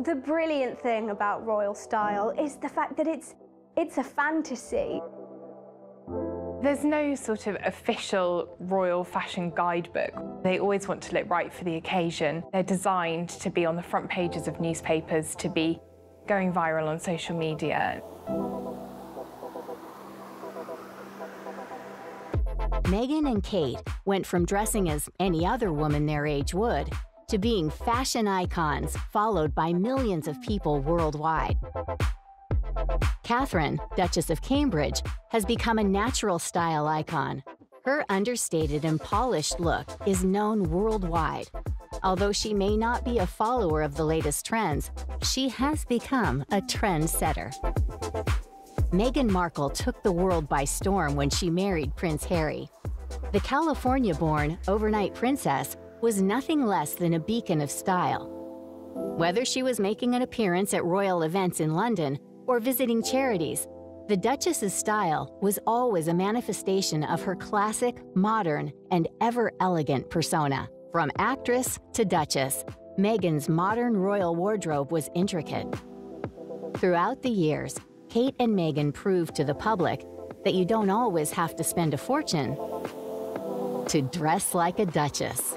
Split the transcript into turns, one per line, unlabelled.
The brilliant thing about royal style is the fact that it's, it's a fantasy.
There's no sort of official royal fashion guidebook. They always want to look right for the occasion. They're designed to be on the front pages of newspapers, to be going viral on social media.
Meghan and Kate went from dressing as any other woman their age would to being fashion icons followed by millions of people worldwide. Catherine, Duchess of Cambridge, has become a natural style icon. Her understated and polished look is known worldwide. Although she may not be a follower of the latest trends, she has become a trendsetter. Meghan Markle took the world by storm when she married Prince Harry. The California born overnight princess was nothing less than a beacon of style. Whether she was making an appearance at royal events in London or visiting charities, the Duchess's style was always a manifestation of her classic, modern, and ever elegant persona. From actress to Duchess, Meghan's modern royal wardrobe was intricate. Throughout the years, Kate and Meghan proved to the public that you don't always have to spend a fortune to dress like a duchess.